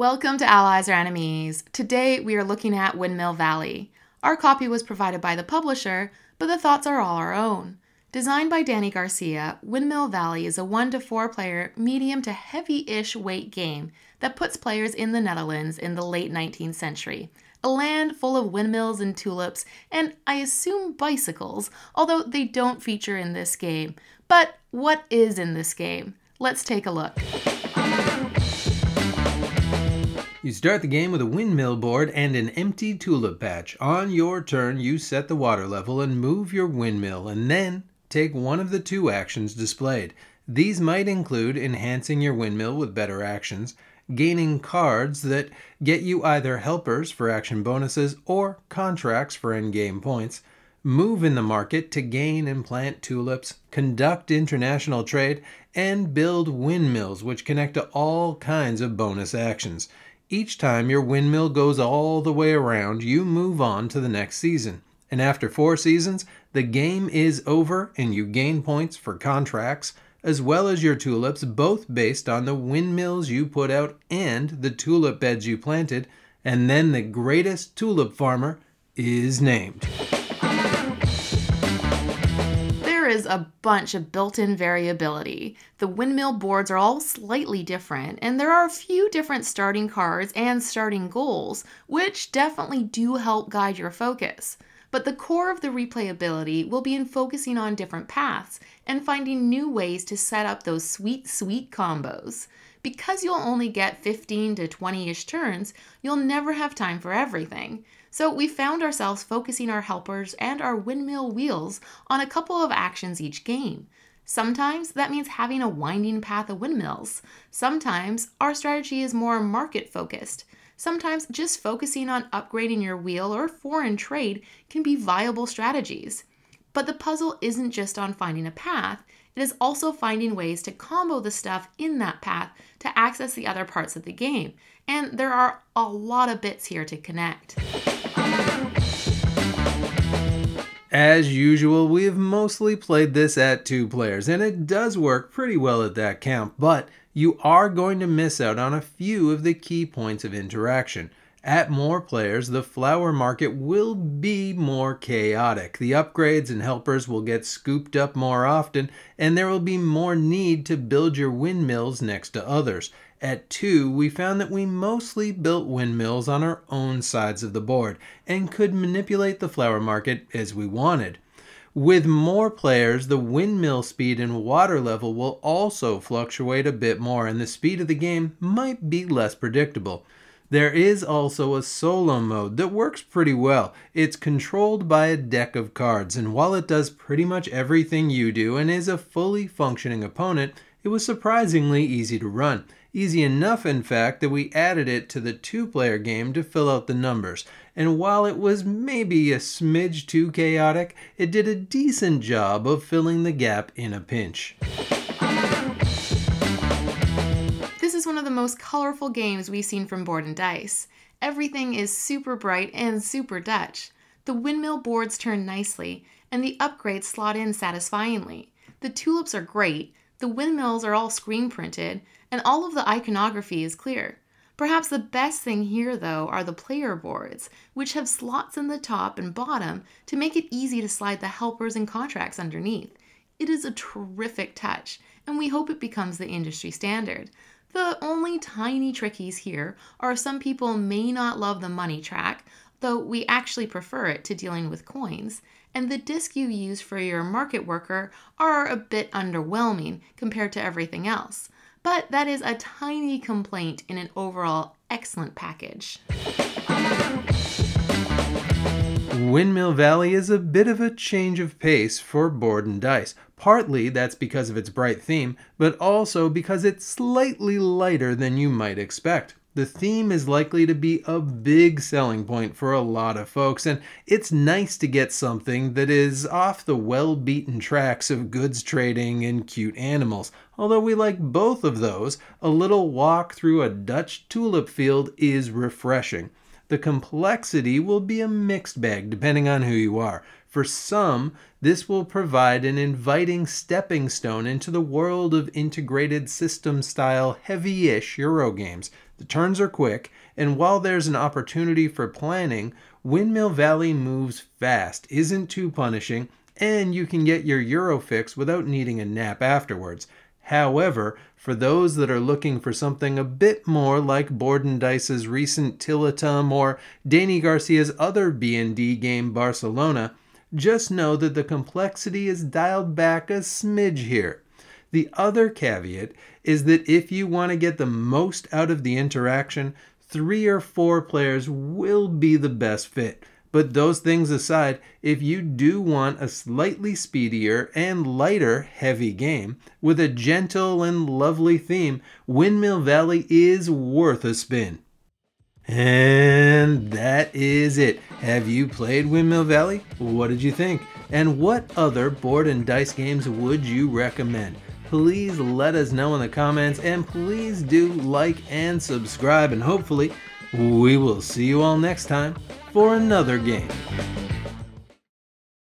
Welcome to Allies or Enemies. Today we are looking at Windmill Valley. Our copy was provided by the publisher, but the thoughts are all our own. Designed by Dani Garcia, Windmill Valley is a 1 to 4 player, medium to heavy ish weight game that puts players in the Netherlands in the late 19th century. A land full of windmills and tulips, and I assume bicycles, although they don't feature in this game. But what is in this game? Let's take a look. You start the game with a windmill board and an empty tulip patch. On your turn, you set the water level and move your windmill, and then take one of the two actions displayed. These might include enhancing your windmill with better actions, gaining cards that get you either helpers for action bonuses or contracts for endgame points, move in the market to gain and plant tulips, conduct international trade, and build windmills which connect to all kinds of bonus actions. Each time your windmill goes all the way around, you move on to the next season. And after four seasons, the game is over and you gain points for contracts, as well as your tulips, both based on the windmills you put out and the tulip beds you planted. And then the greatest tulip farmer is named is a bunch of built-in variability. The windmill boards are all slightly different, and there are a few different starting cards and starting goals, which definitely do help guide your focus. But the core of the replayability will be in focusing on different paths and finding new ways to set up those sweet, sweet combos. Because you'll only get 15 to 20 ish turns, you'll never have time for everything. So we found ourselves focusing our helpers and our windmill wheels on a couple of actions each game. Sometimes that means having a winding path of windmills. Sometimes our strategy is more market focused. Sometimes just focusing on upgrading your wheel or foreign trade can be viable strategies. But the puzzle isn't just on finding a path, it is also finding ways to combo the stuff in that path to access the other parts of the game. And there are a lot of bits here to connect. As usual, we have mostly played this at two players, and it does work pretty well at that count, but you are going to miss out on a few of the key points of interaction. At more players, the flower market will be more chaotic. The upgrades and helpers will get scooped up more often, and there will be more need to build your windmills next to others. At 2, we found that we mostly built windmills on our own sides of the board and could manipulate the flower market as we wanted. With more players, the windmill speed and water level will also fluctuate a bit more, and the speed of the game might be less predictable. There is also a solo mode that works pretty well. It's controlled by a deck of cards, and while it does pretty much everything you do and is a fully functioning opponent, it was surprisingly easy to run. Easy enough, in fact, that we added it to the two player game to fill out the numbers. And while it was maybe a smidge too chaotic, it did a decent job of filling the gap in a pinch. This is one of the most colorful games we've seen from Board and Dice. Everything is super bright and super Dutch. The windmill boards turn nicely, and the upgrades slot in satisfyingly. The tulips are great, the windmills are all screen printed, and all of the iconography is clear. Perhaps the best thing here, though, are the player boards, which have slots in the top and bottom to make it easy to slide the helpers and contracts underneath. It is a terrific touch, and we hope it becomes the industry standard. The only tiny trickies here are some people may not love the money track, though we actually prefer it to dealing with coins, and the disc you use for your market worker are a bit underwhelming compared to everything else. But that is a tiny complaint in an overall excellent package. Windmill Valley is a bit of a change of pace for board and dice. Partly that's because of its bright theme, but also because it's slightly lighter than you might expect. The theme is likely to be a big selling point for a lot of folks, and it's nice to get something that is off the well beaten tracks of goods trading and cute animals. Although we like both of those, a little walk through a Dutch tulip field is refreshing. The complexity will be a mixed bag depending on who you are. For some, this will provide an inviting stepping stone into the world of integrated system style heavy ish Euro games. The turns are quick, and while there's an opportunity for planning, Windmill Valley moves fast, isn't too punishing, and you can get your Euro fix without needing a nap afterwards. However, for those that are looking for something a bit more like Board and Dice's recent Tiletum or Dani Garcia's other B&D game Barcelona, just know that the complexity is dialed back a smidge here. The other caveat is that if you want to get the most out of the interaction, three or four players will be the best fit. But those things aside, if you do want a slightly speedier and lighter heavy game with a gentle and lovely theme, Windmill Valley is worth a spin. And that is it. Have you played Windmill Valley? What did you think? And what other board and dice games would you recommend? Please let us know in the comments and please do like and subscribe and hopefully we will see you all next time for another game.